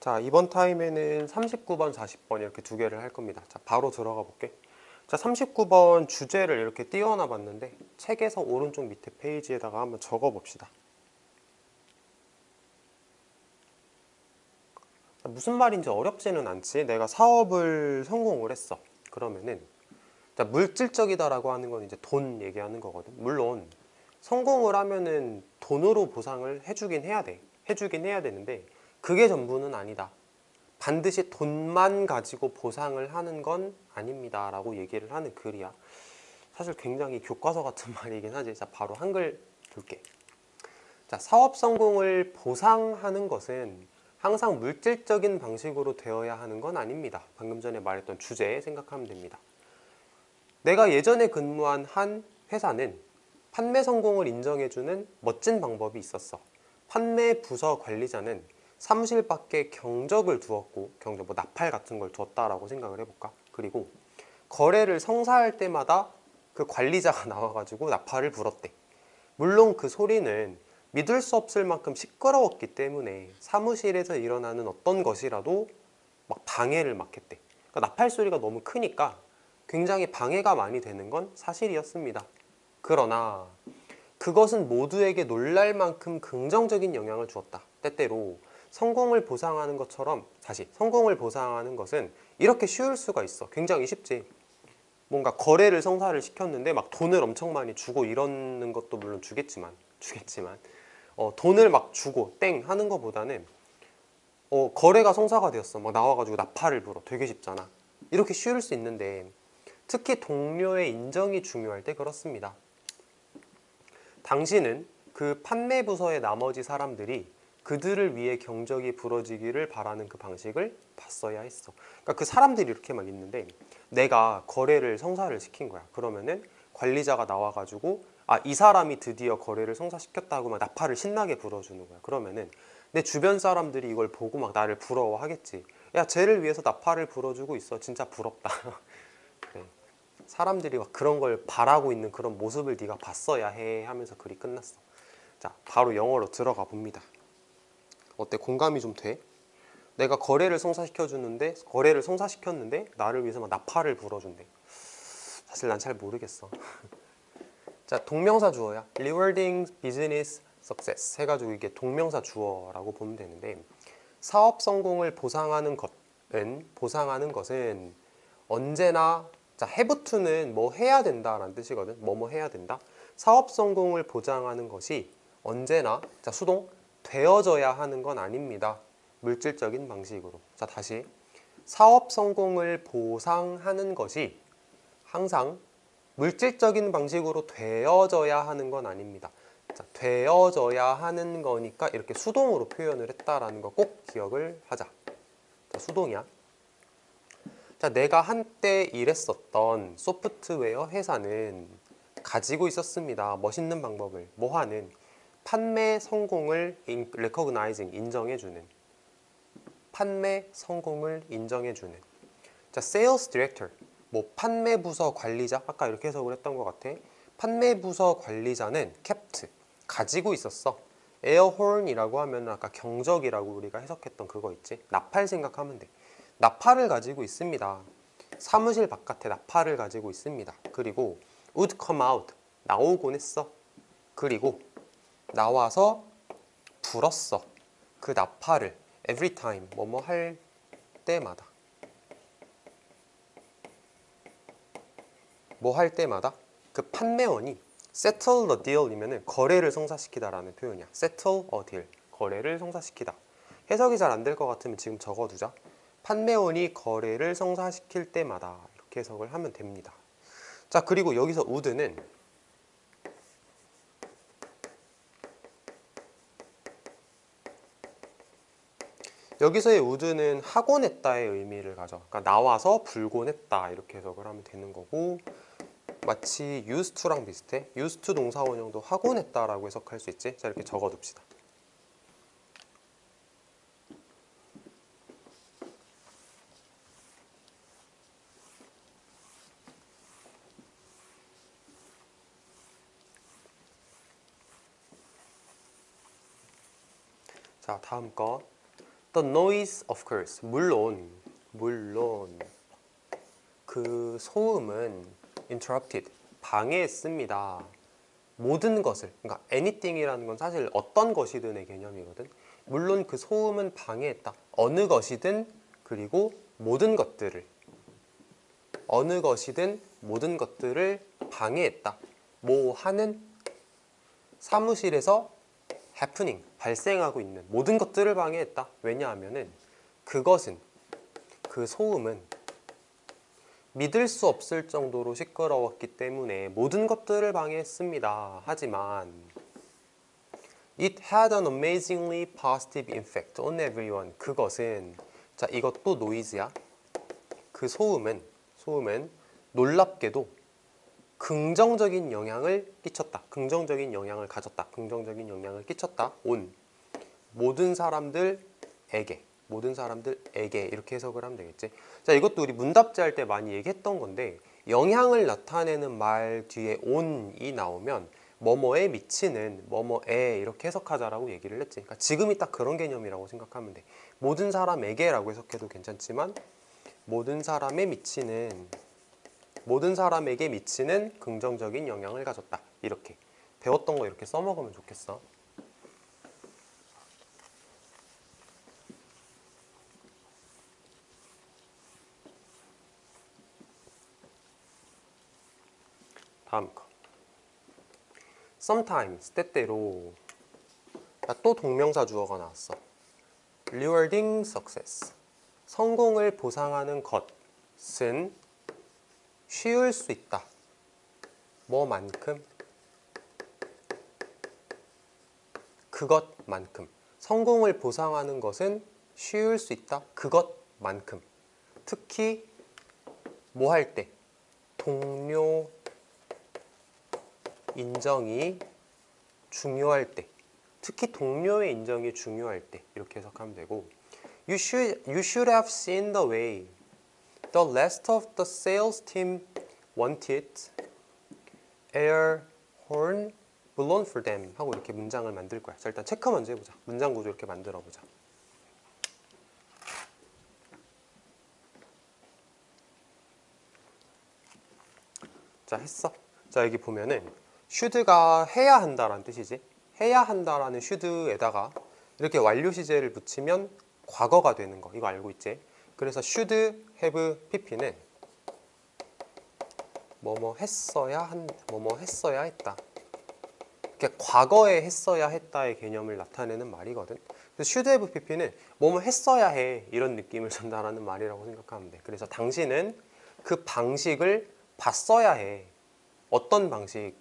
자, 이번 타임에는 39번, 40번 이렇게 두 개를 할 겁니다. 자, 바로 들어가 볼게. 자, 39번 주제를 이렇게 띄워놔 봤는데 책에서 오른쪽 밑에 페이지에다가 한번 적어 봅시다. 무슨 말인지 어렵지는 않지. 내가 사업을 성공을 했어. 그러면은 자, 물질적이다 라고 하는 건 이제 돈 얘기하는 거거든. 물론 성공을 하면은 돈으로 보상을 해주긴 해야 돼. 해주긴 해야 되는데 그게 전부는 아니다. 반드시 돈만 가지고 보상을 하는 건 아닙니다. 라고 얘기를 하는 글이야. 사실 굉장히 교과서 같은 말이긴 하지. 자, 바로 한글 볼게. 자, 사업 성공을 보상하는 것은 항상 물질적인 방식으로 되어야 하는 건 아닙니다. 방금 전에 말했던 주제 생각하면 됩니다. 내가 예전에 근무한 한 회사는 판매 성공을 인정해주는 멋진 방법이 있었어. 판매 부서 관리자는 사무실 밖에 경적을 두었고 경적 뭐 나팔 같은 걸 두었다라고 생각을 해볼까? 그리고 거래를 성사할 때마다 그 관리자가 나와가지고 나팔을 불었대. 물론 그 소리는 믿을 수 없을 만큼 시끄러웠기 때문에 사무실에서 일어나는 어떤 것이라도 막 방해를 막 했대. 그러니까 나팔 소리가 너무 크니까 굉장히 방해가 많이 되는 건 사실이었습니다. 그러나 그것은 모두에게 놀랄 만큼 긍정적인 영향을 주었다. 때때로 성공을 보상하는 것처럼 다시 성공을 보상하는 것은 이렇게 쉬울 수가 있어. 굉장히 쉽지. 뭔가 거래를 성사를 시켰는데 막 돈을 엄청 많이 주고 이러는 것도 물론 주겠지만 주겠지만 어, 돈을 막 주고 땡 하는 것보다는 어, 거래가 성사가 되었어. 막 나와가지고 나팔을 불어. 되게 쉽잖아. 이렇게 쉬울 수 있는데 특히 동료의 인정이 중요할 때 그렇습니다. 당신은 그 판매 부서의 나머지 사람들이 그들을 위해 경적이 부러지기를 바라는 그 방식을 봤어야 했어. 그러니까 그 사람들이 이렇게 막 있는데 내가 거래를 성사를 시킨 거야. 그러면은 관리자가 나와가지고 아 이 사람이 드디어 거래를 성사시켰다고 막 나팔을 신나게 불어주는 거야. 그러면은 내 주변 사람들이 이걸 보고 막 나를 부러워하겠지. 야 쟤를 위해서 나팔을 불어주고 있어. 진짜 부럽다. 네. 사람들이 막 그런 걸 바라고 있는 그런 모습을 네가 봤어야 해 하면서 글이 끝났어. 자 바로 영어로 들어가 봅니다. 어때 공감이 좀 돼? 내가 거래를 성사시켜 주는데 거래를 성사시켰는데 나를 위해서 막 나팔을 불어준대. 사실 난 잘 모르겠어. 자 동명사 주어야 rewarding business success 해가지고 이게 동명사 주어라고 보면 되는데 사업 성공을 보상하는 것은 보상하는 것은 언제나 자 have to는 뭐 해야 된다 라는 뜻이거든. 뭐뭐 해야 된다. 사업 성공을 보장하는 것이 언제나 자 수동 되어져야 하는 건 아닙니다. 물질적인 방식으로. 자, 다시. 사업 성공을 보상하는 것이 항상 물질적인 방식으로 되어져야 하는 건 아닙니다. 자, 되어져야 하는 거니까 이렇게 수동으로 표현을 했다라는 거 꼭 기억을 하자. 자, 수동이야. 자, 내가 한때 일했었던 소프트웨어 회사는 가지고 있었습니다. 멋있는 방법을. 뭐 하는? 판매 성공을 recognize 인정해주는. 판매 성공을 인정해주는. 자 sales director. 뭐 판매 부서 관리자? 아까 이렇게 해석을 했던 것 같아. 판매 부서 관리자는 kept 가지고 있었어. 에어홀이라고 하면 아까 경적이라고 우리가 해석했던 그거 있지? 나팔 생각하면 돼. 나팔을 가지고 있습니다. 사무실 바깥에 나팔을 가지고 있습니다. 그리고 would come out 나오곤 했어. 그리고 나와서 불었어. 그 나팔을 every time 뭐뭐 할 때마다 뭐 할 때마다 그 판매원이 settle the deal이면은 거래를 성사시키다라는 표현이야. settle a deal 거래를 성사시키다. 해석이 잘 안 될 것 같으면 지금 적어두자. 판매원이 거래를 성사시킬 때마다 이렇게 해석을 하면 됩니다. 자 그리고 여기서 would는 여기서의 우드는 하곤 했다의 의미를 가져. 그러니까 나와서 불곤 했다 이렇게 해석을 하면 되는 거고 마치 used to랑 비슷해. used to 동사 원형도 하곤 했다라고 해석할 수 있지. 자 이렇게 적어둡시다. 자 다음 거 The noise, of course. 물론, 물론 그 소음은 interrupted, 방해했습니다. 모든 것을, 그러니까 anything이라는 건 사실 어떤 것이든의 개념이거든. 물론 그 소음은 방해했다. 어느 것이든 그리고 모든 것들을 어느 것이든 모든 것들을 방해했다. 뭐 하는 사무실에서 happening 발생하고 있는 모든 것들을 방해했다. 왜냐하면은 그것은 그 소음은 믿을 수 없을 정도로 시끄러웠기 때문에 모든 것들을 방해했습니다. 하지만 It had an amazingly positive effect on everyone. 그것은 자 이것도 노이즈야. 그 소음은 소음은 놀랍게도 긍정적인 영향을 끼쳤다. 긍정적인 영향을 가졌다. 긍정적인 영향을 끼쳤다. 온 모든 사람들에게 모든 사람들에게 이렇게 해석을 하면 되겠지. 자, 이것도 우리 문답지 할 때 많이 얘기했던 건데 영향을 나타내는 말 뒤에 온이 나오면 뭐뭐에 미치는 뭐뭐에 이렇게 해석하자라고 얘기를 했지. 그러니까 지금이 딱 그런 개념이라고 생각하면 돼. 모든 사람에게라고 해석해도 괜찮지만 모든 사람에 미치는 모든 사람에게 미치는 긍정적인 영향을 가졌다. 이렇게 배웠던 거 이렇게 써먹으면 좋겠어. 다음 거. sometimes 때때로 자, 또 동명사 주어가 나왔어. rewarding success. 성공을 보상하는 것은 쉬울 수 있다. 뭐만큼? 그것만큼. 성공을 보상하는 것은 쉬울 수 있다. 그것만큼. 특히 뭐 할 때? 동료 인정이 중요할 때. 특히 동료의 인정이 중요할 때 이렇게 해석하면 되고 You should, you should have seen the way the rest of the sales team wanted air horn blown for them 하고 이렇게 문장을 만들 거야. 자, 일단 체크 먼저 해보자. 문장 구조 이렇게 만들어 보자. 자, 했어. 자, 여기 보면은 should가 해야 한다라는 뜻이지. 해야 한다라는 should에다가 이렇게 완료 시제를 붙이면 과거가 되는 거. 이거 알고 있지? 그래서 should have pp는 뭐뭐 했어야 한 뭐뭐 했어야 했다. 이렇게 과거에 했어야 했다의 개념을 나타내는 말이거든. 그래서 should have pp는 뭐뭐 했어야 해 이런 느낌을 전달하는 말이라고 생각하면 돼. 그래서 당신은 그 방식을 봤어야 해. 어떤 방식?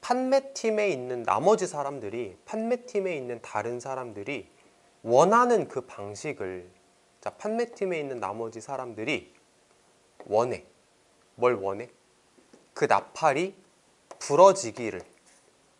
판매팀에 있는 나머지 사람들이 판매팀에 있는 다른 사람들이 원하는 그 방식을 자 판매팀에 있는 나머지 사람들이 원해. 뭘 원해? 그 나팔이 부러지기를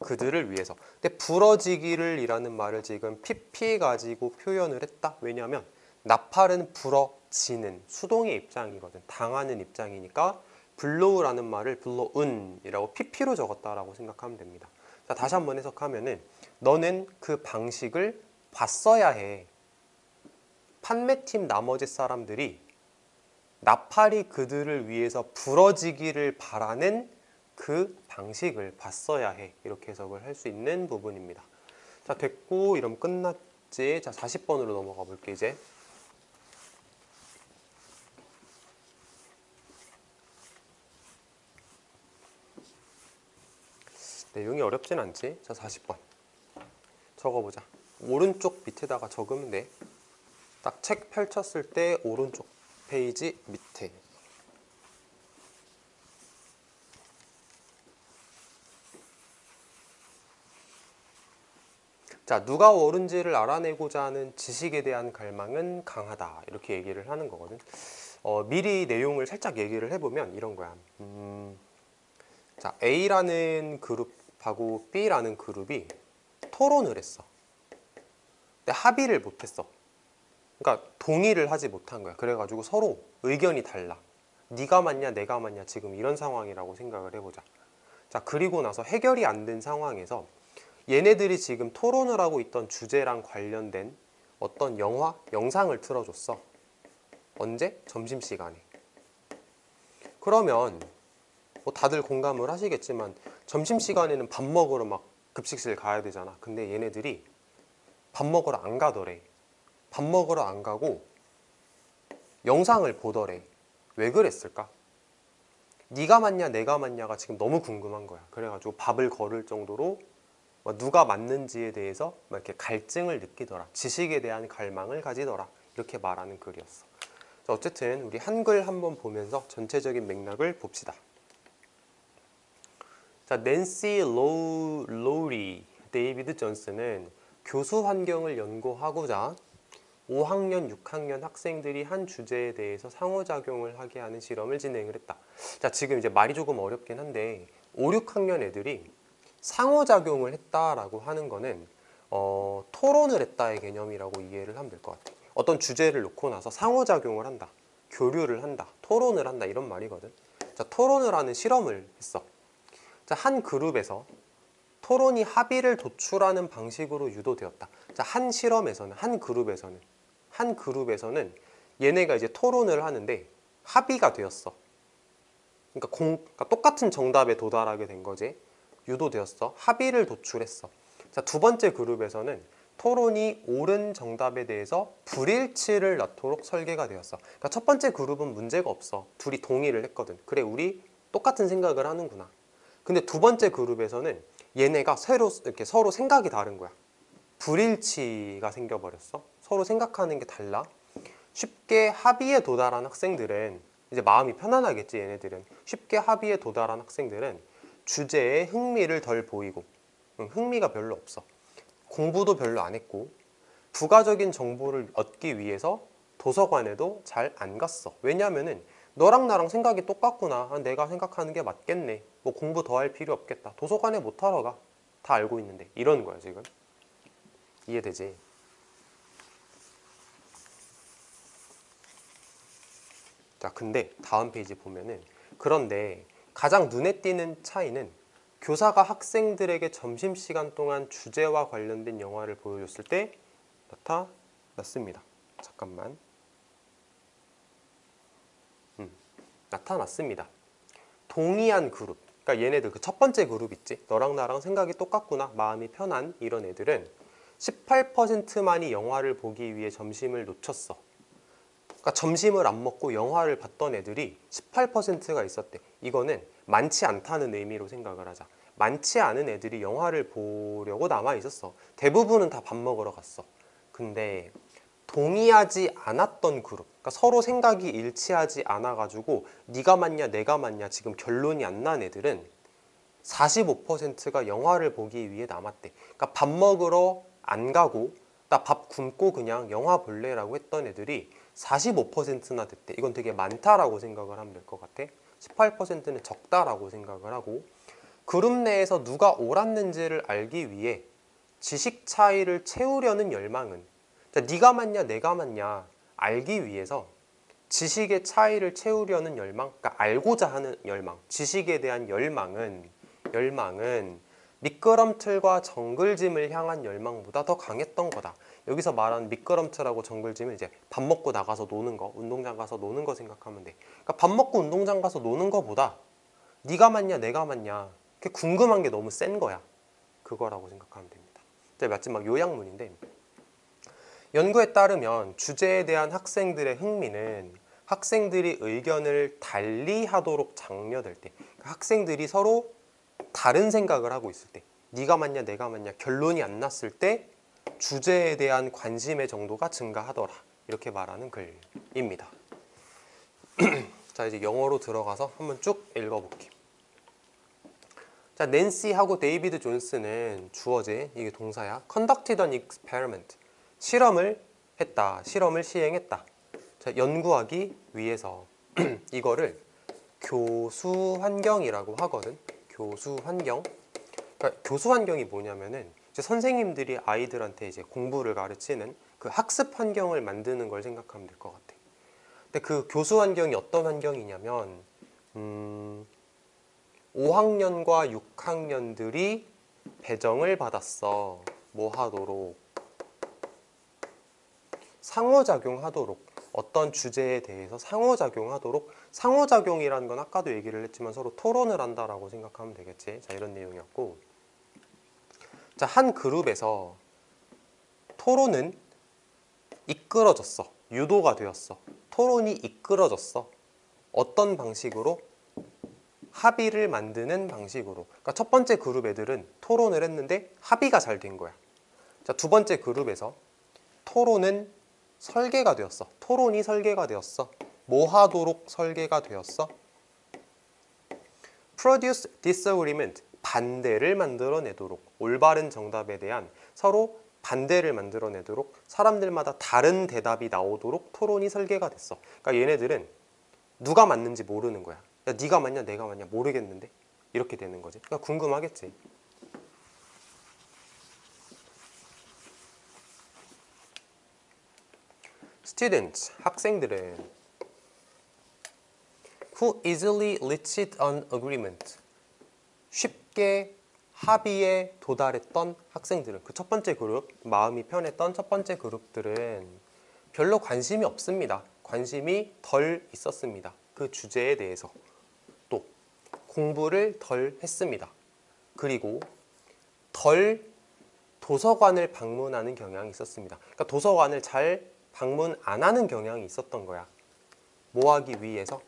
그들을 위해서. 근데 부러지기를 이라는 말을 지금 pp 가지고 표현을 했다. 왜냐하면 나팔은 부러지는 수동의 입장이거든. 당하는 입장이니까 블로우라는 말을 블로운이라고 pp로 적었다라고 생각하면 됩니다. 자 다시 한번 해석하면은 너는 그 방식을 봤어야 해 판매팀 나머지 사람들이 나팔이 그들을 위해서 부러지기를 바라는 그 방식을 봤어야 해. 이렇게 해석을 할 수 있는 부분입니다. 자 됐고 이러면 끝났지? 자 40번으로 넘어가 볼게 이제. 내용이 어렵진 않지? 자 40번. 적어보자. 오른쪽 밑에다가 적으면 돼 딱 책 펼쳤을 때 오른쪽 페이지 밑에. 자 누가 옳은지를 알아내고자 하는 지식에 대한 갈망은 강하다. 이렇게 얘기를 하는 거거든. 어, 미리 내용을 살짝 얘기를 해보면 이런 거야. 음, 자 A라는 그룹하고 B라는 그룹이 토론을 했어. 근데 합의를 못했어 그러니까 동의를 하지 못한 거야 그래가지고 서로 의견이 달라 네가 맞냐 내가 맞냐 지금 이런 상황이라고 생각을 해보자 자 그리고 나서 해결이 안 된 상황에서 얘네들이 지금 토론을 하고 있던 주제랑 관련된 어떤 영화, 영상을 틀어줬어. 언제? 점심시간에. 그러면 뭐 다들 공감을 하시겠지만 점심시간에는 밥 먹으러 막 급식실 가야 되잖아. 근데 얘네들이 밥 먹으러 안 가더래. 밥 먹으러 안 가고 영상을 보더래. 왜 그랬을까? 네가 맞냐 내가 맞냐가 지금 너무 궁금한 거야. 그래가지고 밥을 걸을 정도로 뭐 누가 맞는지에 대해서 막 이렇게 갈증을 느끼더라. 지식에 대한 갈망을 가지더라. 이렇게 말하는 글이었어. 자, 어쨌든 우리 한글 한번 보면서 전체적인 맥락을 봅시다. 자, 낸시 로우 로리 데이비드 존슨은 교수 환경을 연구하고자 5학년, 6학년 학생들이 한 주제에 대해서 상호작용을 하게 하는 실험을 진행을 했다. 자, 지금 이제 말이 조금 어렵긴 한데 5, 6학년 애들이 상호작용을 했다라고 하는 거는 어, 토론을 했다의 개념이라고 이해를 하면 될 것 같아요. 어떤 주제를 놓고 나서 상호작용을 한다, 교류를 한다, 토론을 한다 이런 말이거든. 자, 토론을 하는 실험을 했어. 자, 한 그룹에서 토론이 합의를 도출하는 방식으로 유도되었다. 자, 한 실험에서는 한 그룹에서는 한 그룹에서는 얘네가 이제 토론을 하는데 합의가 되었어. 그러니까, 공, 그러니까 똑같은 정답에 도달하게 된 거지. 유도되었어. 합의를 도출했어. 자, 두 번째 그룹에서는 토론이 옳은 정답에 대해서 불일치를 낳도록 설계가 되었어. 그러니까 첫 번째 그룹은 문제가 없어. 둘이 동의를 했거든. 그래, 우리 똑같은 생각을 하는구나. 근데 두 번째 그룹에서는 얘네가 새로 이렇게 서로 생각이 다른 거야. 불일치가 생겨버렸어. 서로 생각하는 게 달라. 쉽게 합의에 도달한 학생들은 이제 마음이 편안하겠지 얘네들은 쉽게 합의에 도달한 학생들은 주제에 흥미를 덜 보이고 응, 흥미가 별로 없어. 공부도 별로 안 했고 부가적인 정보를 얻기 위해서 도서관에도 잘 안 갔어. 왜냐면은 너랑 나랑 생각이 똑같구나. 아, 내가 생각하는 게 맞겠네. 뭐 공부 더 할 필요 없겠다. 도서관에 못 하러 가. 다 알고 있는데. 이런 거야, 지금. 이해되지? 자, 근데 다음 페이지 보면은 그런데 가장 눈에 띄는 차이는 교사가 학생들에게 점심시간 동안 주제와 관련된 영화를 보여줬을 때 나타났습니다. 잠깐만. 음, 나타났습니다. 동의한 그룹. 그러니까 얘네들 그 첫 번째 그룹 있지. 너랑 나랑 생각이 똑같구나. 마음이 편한 이런 애들은 18%만이 영화를 보기 위해 점심을 놓쳤어. 그러니까 점심을 안 먹고 영화를 봤던 애들이 18%가 있었대. 이거는 많지 않다는 의미로 생각을 하자. 많지 않은 애들이 영화를 보려고 남아 있었어. 대부분은 다 밥 먹으러 갔어. 근데 동의하지 않았던 그룹, 그러니까 서로 생각이 일치하지 않아 가지고 네가 맞냐 내가 맞냐 지금 결론이 안 난 애들은 45%가 영화를 보기 위해 남았대. 그러니까 밥 먹으러 안 가고 나 밥 굶고 그냥 영화 볼래라고 했던 애들이 45%나 됐대. 이건 되게 많다라고 생각을 하면 될 것 같아. 18%는 적다라고 생각을 하고 그룹 내에서 누가 옳았는지를 알기 위해 지식 차이를 채우려는 열망은 자, 네가 맞냐 내가 맞냐 알기 위해서 지식의 차이를 채우려는 열망, 그러니까 알고자 하는 열망, 지식에 대한 열망은 열망은 미끄럼틀과 정글짐을 향한 열망보다 더 강했던 거다. 여기서 말하는 미끄럼틀하고 정글짐은 이제 밥 먹고 나가서 노는 거, 운동장 가서 노는 거 생각하면 돼. 그러니까 밥 먹고 운동장 가서 노는 거보다 네가 맞냐 내가 맞냐 그게 궁금한 게 너무 센 거야. 그거라고 생각하면 됩니다. 이제 마지막 요약문인데 연구에 따르면 주제에 대한 학생들의 흥미는 학생들이 의견을 달리 하도록 장려될 때 그러니까 학생들이 서로 다른 생각을 하고 있을 때 네가 맞냐 내가 맞냐 결론이 안 났을 때 주제에 대한 관심의 정도가 증가하더라 이렇게 말하는 글입니다. 자 이제 영어로 들어가서 한번 쭉 읽어볼게요. 자 낸시하고 데이비드 존스는 주어제 이게 동사야. conducted an experiment 실험을 했다. 실험을 시행했다. 자 연구하기 위해서 이거를 교수 환경이라고 하거든. 교수 환경. 그러니까 교수 환경이 뭐냐면은 이제 선생님들이 아이들한테 이제 공부를 가르치는 그 학습 환경을 만드는 걸 생각하면 될 것 같아. 근데 그 교수 환경이 어떤 환경이냐면 음, 5학년과 6학년들이 배정을 받았어. 뭐 하도록 상호작용하도록 어떤 주제에 대해서 상호작용하도록 상호작용이라는 건 아까도 얘기를 했지만 서로 토론을 한다라고 생각하면 되겠지. 자, 이런 내용이었고. 자, 한 그룹에서 토론은 이끌어졌어. 유도가 되었어. 토론이 이끌어졌어. 어떤 방식으로? 합의를 만드는 방식으로. 그러니까 첫 번째 그룹 애들은 토론을 했는데 합의가 잘 된 거야. 자, 두 번째 그룹에서 토론은 설계가 되었어. 토론이 설계가 되었어. 뭐 하도록 설계가 되었어? produce disagreement. 반대를 만들어내도록 올바른 정답에 대한 서로 반대를 만들어내도록 사람들마다 다른 대답이 나오도록 토론이 설계가 됐어. 그러니까 얘네들은 누가 맞는지 모르는 거야. 야, 네가 맞냐, 내가 맞냐 모르겠는데 이렇게 되는 거지. 그러니까 궁금하겠지. students 학생들은 who easily reached an agreement 쉽게 합의에 도달했던 학생들은 그 첫 번째 그룹 마음이 편했던 첫 번째 그룹들은 별로 관심이 없습니다. 관심이 덜 있었습니다. 그 주제에 대해서 또 공부를 덜 했습니다. 그리고 덜 도서관을 방문하는 경향이 있었습니다. 그러니까 도서관을 잘 방문 안 하는 경향이 있었던 거야. 뭐 하기 위해서?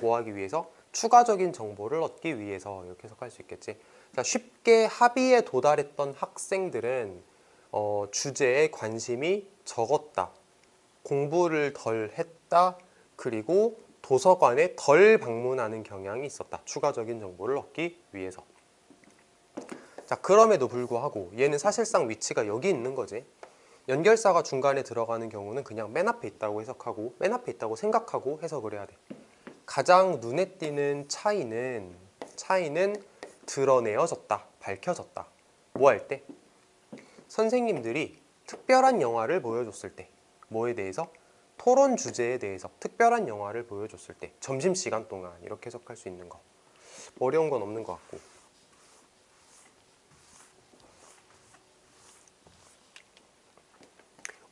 뭐 하기 위해서? 추가적인 정보를 얻기 위해서 이렇게 해석할 수 있겠지. 자, 쉽게 합의에 도달했던 학생들은 어, 주제에 관심이 적었다. 공부를 덜 했다. 그리고 도서관에 덜 방문하는 경향이 있었다. 추가적인 정보를 얻기 위해서. 자, 그럼에도 불구하고 얘는 사실상 위치가 여기 있는 거지. 연결사가 중간에 들어가는 경우는 그냥 맨 앞에 있다고 해석하고 맨 앞에 있다고 생각하고 해석을 해야 돼. 가장 눈에 띄는 차이는 차이는 드러내어졌다, 밝혀졌다. 뭐 할 때? 선생님들이 특별한 영화를 보여줬을 때, 뭐에 대해서? 토론 주제에 대해서 특별한 영화를 보여줬을 때, 점심 시간 동안 이렇게 해석할 수 있는 거. 어려운 건 없는 것 같고.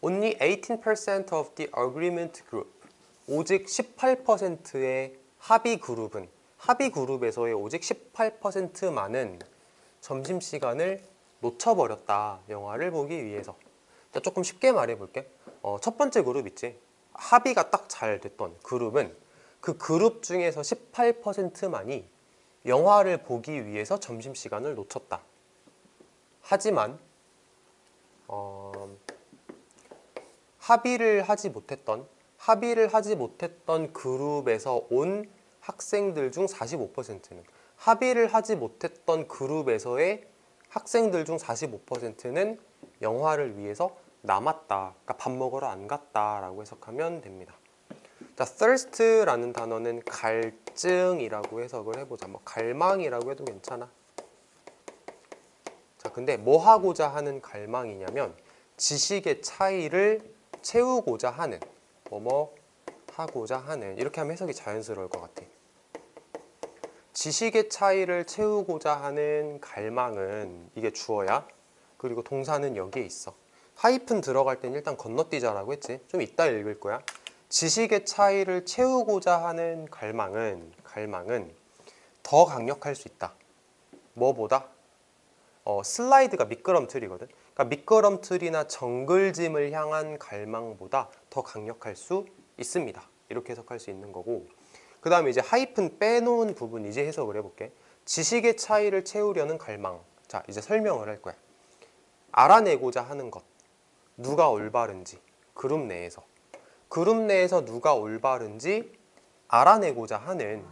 Only 18% of the agreement group. 오직 18%의 합의 그룹은 합의 그룹에서의 오직 18%만은 점심 시간을 놓쳐버렸다. 영화를 보기 위해서. 자, 조금 쉽게 말해볼게. 어, 첫 번째 그룹 있지. 합의가 딱 잘 됐던 그룹은 그 그룹 중에서 18%만이 영화를 보기 위해서 점심 시간을 놓쳤다. 하지만 어, 합의를 하지 못했던 합의를 하지 못했던 그룹에서 온 학생들 중 45%는 합의를 하지 못했던 그룹에서의 학생들 중 45%는 영화를 위해서 남았다. 그러니까 밥 먹으러 안 갔다라고 해석하면 됩니다. 자, thirst라는 단어는 갈증이라고 해석을 해보자. 뭐 갈망이라고 해도 괜찮아. 자, 근데 뭐 하고자 하는 갈망이냐면 지식의 차이를 채우고자 하는 뭐뭐 하고자 하는 이렇게 하면 해석이 자연스러울 것 같아. 지식의 차이를 채우고자 하는 갈망은 이게 주어야. 그리고 동사는 여기에 있어. 하이픈 들어갈 땐 일단 건너뛰자라고 했지. 좀 이따 읽을 거야. 지식의 차이를 채우고자 하는 갈망은 갈망은 더 강력할 수 있다. 뭐보다? 어, 슬라이드가 미끄럼틀이거든. 그러니까 미끄럼틀이나 정글짐을 향한 갈망보다 더 강력할 수 있습니다. 이렇게 해석할 수 있는 거고. 그 다음에 이제 하이픈 빼놓은 부분 이제 해석을 해볼게. 지식의 차이를 채우려는 갈망. 자, 이제 설명을 할 거야. 알아내고자 하는 것. 누가 올바른지. 그룹 내에서. 그룹 내에서 누가 올바른지 알아내고자 하는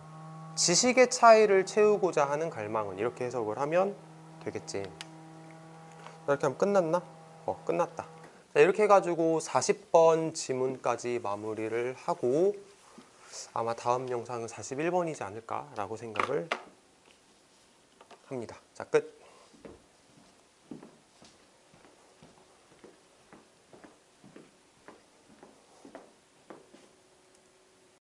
지식의 차이를 채우고자 하는 갈망은 이렇게 해석을 하면 되겠지. 이렇게 하면 끝났나? 어, 끝났다. 자, 이렇게 해가지고 40번 지문까지 마무리를 하고 아마 다음 영상은 41번이지 않을까 라고 생각을 합니다. 자, 끝.